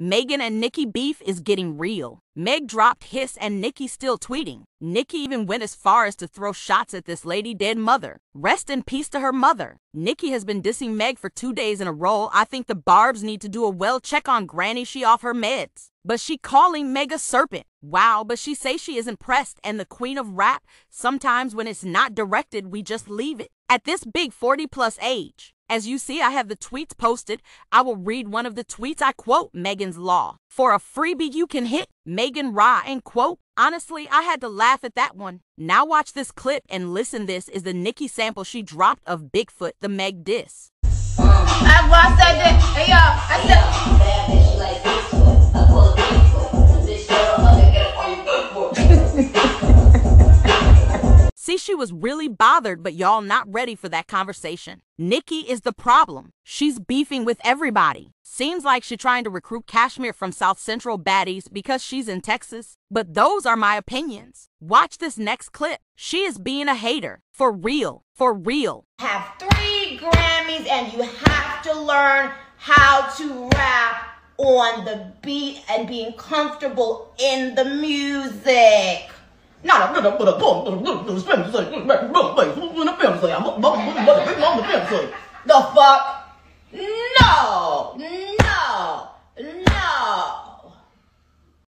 Megan and Nikki beef is getting real. Meg dropped hiss and Nikki still tweeting. Nikki even went as far as to throw shots at this lady dead mother. Rest in peace to her mother. Nikki has been dissing Meg for two days in a row. I think the Barbs need to do a well check on Granny. She off her meds. But she calling Meg a serpent. Wow, but she say she is impressed and the queen of rap. Sometimes when it's not directed, we just leave it. At this big 40 plus age, as you see, I have the tweets posted. I will read one of the tweets. I quote Megan's Law. For a freebie you can hit, Megan Ra and quote. Honestly, I had to laugh at that one. Now watch this clip and listen. This is the Nicki sample she dropped of Bigfoot, the Meg diss. I, said that, she was really bothered, but y'all not ready for that conversation. Nikki is the problem. She's beefing with everybody. Seems like she's trying to recruit Cashmere from South Central baddies because she's in Texas. But those are my opinions. Watch this next clip. She is being a hater. For real. For real. have three Grammys and you have to learn how to rap on the beat and being comfortable in the music. The fuck? No, no, no.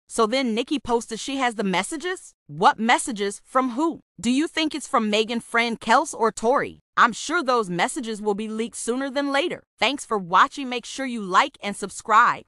So then Nicki posted she has the messages? What messages? From who? Do you think it's from Megan friend Kels or Tori? I'm sure those messages will be leaked sooner than later. Thanks for watching. Make sure you like and subscribe.